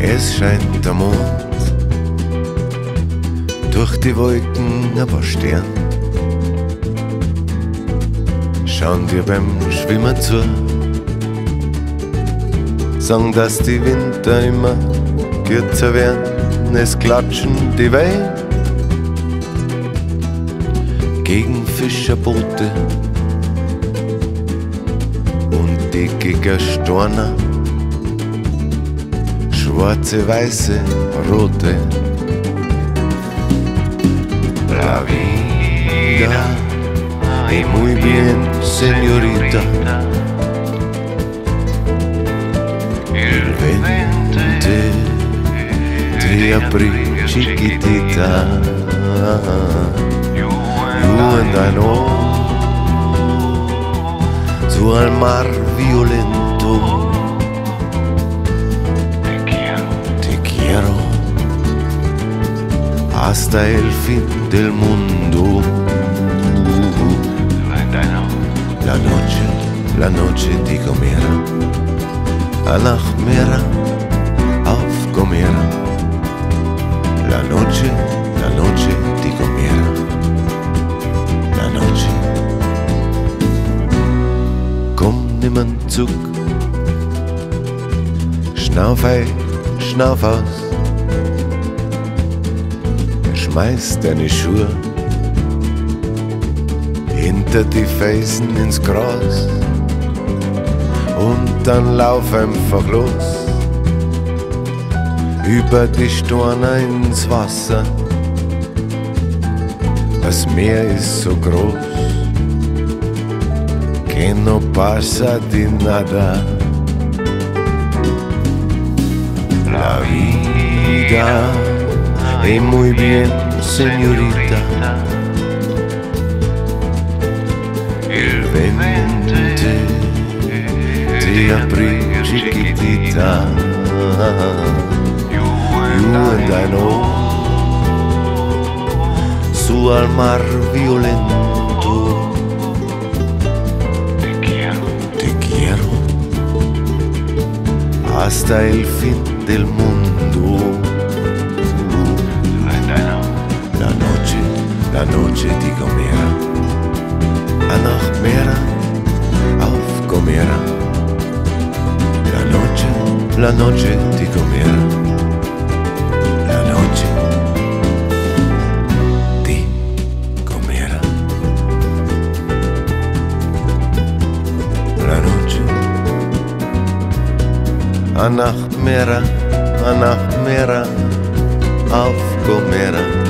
Es scheint der Mond, durch die Wolken ein paar Stern. Schauen wir beim Schwimmen zu, sagen, dass die Winter immer kürzer werden, es klatschen die Wellen. Gegen Fischerboote. Und dickiger Storner schwarze, weiße, rote. La vida y muy bien, señorita. El vente te aprì chiquitita. You and I know su al mar violento. Hasta el fin del mundo. La noche, la noche die Gomera, Mera, auf Gomera. La noche, la noche die Gomera, la noche. Komm, nimm einen Zug, schnauf ein, schnauf aus schmeiß deine Schuhe. Hinter die Felsen ins Gras. Und dann lauf einfach los. Über die Storne ins Wasser. Das Meer ist so groß, que no pasa de nada. La vida es muy bien señorita. El vente te aprì chiquitita. You and I know su al mar violento. Te quiero, te quiero hasta el fin del mundo. La noche di Gomera, Anach Mera, auf Gomera. La noche, la noche di Gomera, la noche di Gomera. La noche, Anach Mera, Anach Mera, auf Gomera.